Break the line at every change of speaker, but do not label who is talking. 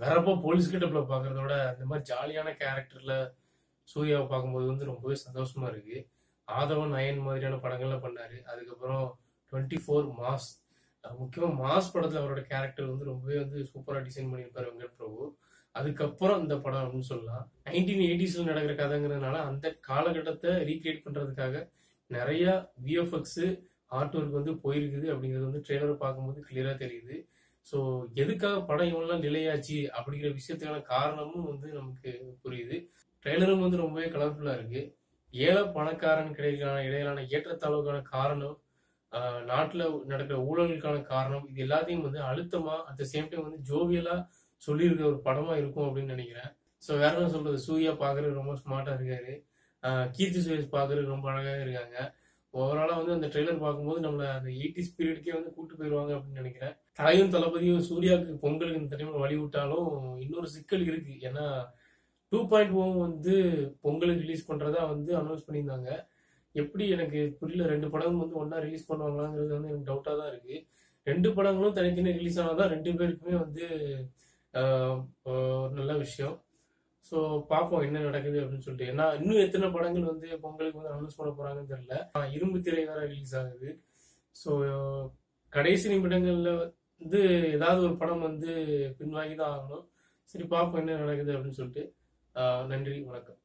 வரப்போ போலீஸ் கிட்டப்ல பாக்குறத விட மாதிரி ஜாலியான கேரக்டர்ல சூர்யாவை பார்க்கும்போது வந்து ரொம்பவே சந்தோஷமா இருக்கு. ஆதவன் நயன் மாதிரியான படங்கள்லாம் பண்ணாரு. அதுக்கப்புறம் டுவெண்ட்டி ஃபோர் மாஸ் முக்கியமா மாஸ் படத்துல அவரோட கேரக்டர் வந்து ரொம்பவே வந்து சூப்பரா டிசைன் பண்ணியிருப்பாரு வெங்கட் பிரபு. அதுக்கப்புறம் இந்த படம் அப்படின்னு சொல்லலாம். நைன்டீன் எயிட்டிஸ்ல நடக்கிற கதைங்கிறதுனால அந்த காலகட்டத்தை ரீக்ரியேட் பண்றதுக்காக நிறைய விஎஃப்எக்ஸ் ஆர்ட் ஒர்க் வந்து போயிருக்குது அப்படிங்கிறது வந்து ட்ரெய்லரை பார்க்கும்போது கிளியரா தெரியுது. ஸோ எதுக்காக படம் இவெல்லாம் நிலையாச்சு அப்படிங்கிற விஷயத்துக்கான காரணமும் வந்து நமக்கு புரியுது. ட்ரெய்லரும் வந்து ரொம்பவே கலர்ஃபுல்லாக இருக்கு. ஏழை பணக்காரன் கிடைக்கான இடையிலான ஏற்றத்தாழ்வுக்கான காரணம் நாட்டில் நடக்கிற ஊழலுக்கான காரணம் இது எல்லாத்தையும் வந்து அழுத்தமாக அட் த சேம் டைம் வந்து ஜோவியலாக சொல்லியிருக்க ஒரு படமாக இருக்கும் அப்படின்னு நினைக்கிறேன். ஸோ வேற என்ன சொல்றது? சூர்யா பார்க்கறது ரொம்ப ஸ்மார்ட்டாக இருக்காரு. கீர்த்தி சுரேஷ் பார்க்கறது ரொம்ப அழகாக இருக்காங்க. ஓவராலா வந்து அந்த ட்ரெய்லர் பார்க்கும்போது நம்ம அந்த எயிட்டி பீரியடுக்கே வந்து கூட்டு போயிருவாங்க அப்படின்னு நினைக்கிறேன். தலையும் தளபதியும் சூர்யாவுக்கு பொங்கலுக்கு இந்த தனிமையில் வழி விட்டாலும் இன்னொரு சிக்கல் இருக்கு. ஏன்னா டூ பாயிண்ட் ஓ வந்து பொங்கலுக்கு ரிலீஸ் பண்றதா வந்து அனௌன்ஸ் பண்ணியிருந்தாங்க. எப்படி எனக்கு புரியல ரெண்டு படமும் வந்து ஒன்றா ரிலீஸ் பண்ணுவாங்களாங்கிறது வந்து எனக்கு டவுட்டா தான் இருக்கு. ரெண்டு படங்களும் தனித்தனி ரிலீஸ் ஆனால் தான் ரெண்டு பேருக்குமே வந்து ஒரு நல்ல விஷயம். ஸோ பார்ப்போம் என்ன நடக்குது அப்படின்னு சொல்லிட்டு. ஏன்னா இன்னும் எத்தனை படங்கள் வந்து பொங்கலுக்கு வந்து அனௌன்ஸ் பண்ண போறாங்கன்னு தெரியல. இரும்பு திரை வேற ரிலீஸ் ஆகுது. ஸோ கடைசி நிமிடங்கள்ல வந்து ஏதாவது ஒரு படம் வந்து பின்வாங்கி தான் ஆகணும். சரி பார்ப்போம் என்ன நடக்குது அப்படின்னு சொல்லிட்டு. நன்றி வணக்கம்.